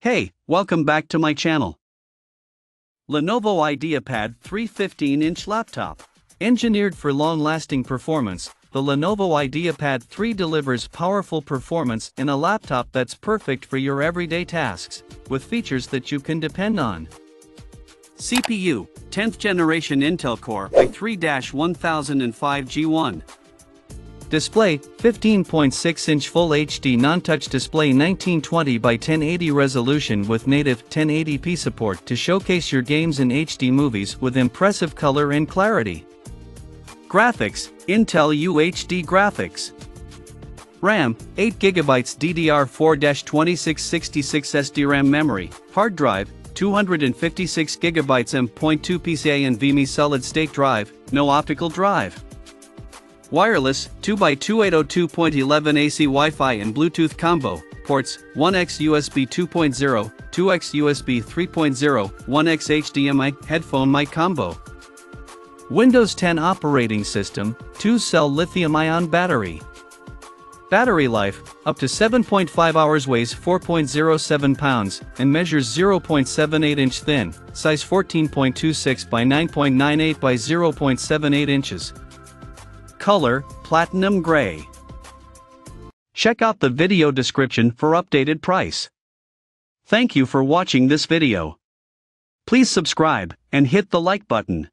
Hey, welcome back to my channel. Lenovo IdeaPad 3 15-inch laptop. Engineered for long-lasting performance, the Lenovo IdeaPad 3 delivers powerful performance in a laptop that's perfect for your everyday tasks, with features that you can depend on. CPU, 10th generation Intel Core i3-1005 G1. Display, 15.6-inch Full HD non-touch display 1920 by 1080 resolution with native 1080p support to showcase your games and HD movies with impressive color and clarity. Graphics, Intel UHD graphics. RAM, 8GB DDR4-2666 SDRAM memory, hard drive, 256GB M.2 PCIe NVMe solid state drive, no optical drive. Wireless, 2x2802.11 AC Wi-Fi and Bluetooth combo, ports, 1x USB 2.0, 2x USB 3.0, 1x HDMI headphone mic combo. Windows 10 operating system, 2-cell lithium-ion battery. Battery life, up to 7.5 hours weighs 4.07 pounds, and measures 0.78 inch thin, size 14.26 by 9.98 by 0.78 inches. Color, Platinum Gray. Check out the video description for updated price. Thank you for watching this video. Please subscribe, and hit the like button.